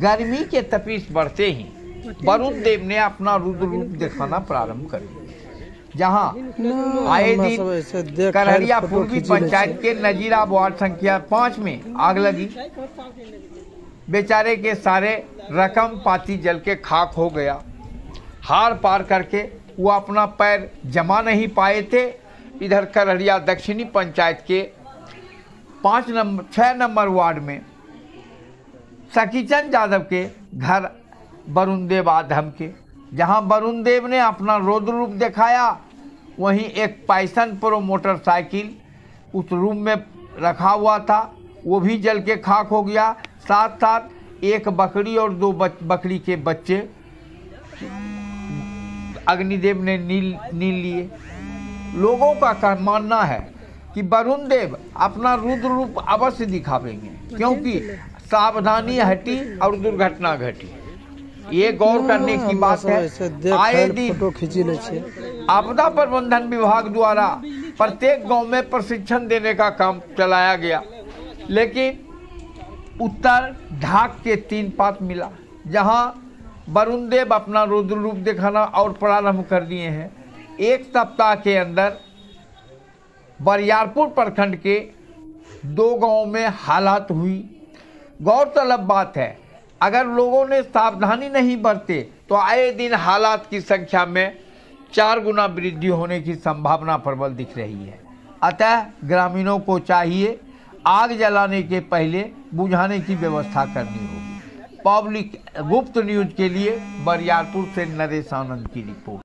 गर्मी के तपीस बढ़ते ही वरुण देव ने अपना रुद्र रूप दिखाना प्रारंभ कर दिया। जहाँ आए दिन करहरिया पूर्वी पंचायत के नजीरा वार्ड संख्या पाँच में आग लगी। बेचारे के सारे रकम पाती जल के खाक हो गया। हार पार करके वो अपना पैर जमा नहीं पाए थे। इधर करहरिया दक्षिणी पंचायत के पाँच नंबर छः नंबर वार्ड में सखीचंद यादव के घर वरुण देव आधम के जहाँ वरुण देव ने अपना रौद्र रूप दिखाया वहीं एक पैसन प्रो मोटरसाइकिल उस रूम में रखा हुआ था। वो भी जल के खाक हो गया। साथ साथ एक बकरी और दो बच, बकरी के बच्चे अग्निदेव ने नील नील लिए। लोगों का मानना है कि वरुण देव अपना रुद्र रूप अवश्य दिखावेंगे क्योंकि सावधानी हटी और दुर्घटना घटी। ये गौर करने की बात है आए दिन खींची आपदा प्रबंधन विभाग द्वारा प्रत्येक गाँव में प्रशिक्षण देने का काम चलाया गया लेकिन उत्तर ढाक के तीन पात मिला जहाँ वरुण देव अपना रुद्र रूप दिखाना और प्रारंभ कर दिए हैं। एक सप्ताह के अंदर बरियारपुर प्रखंड के दो गाँवों में हालात हुई गौरतलब बात है। अगर लोगों ने सावधानी नहीं बरते तो आए दिन हालात की संख्या में चार गुना वृद्धि होने की संभावना प्रबल दिख रही है। अतः ग्रामीणों को चाहिए, आग जलाने के पहले बुझाने की व्यवस्था करनी होगी। पब्लिक गुप्त न्यूज़ के लिए बरियारपुर से नरेश आनंद की रिपोर्ट।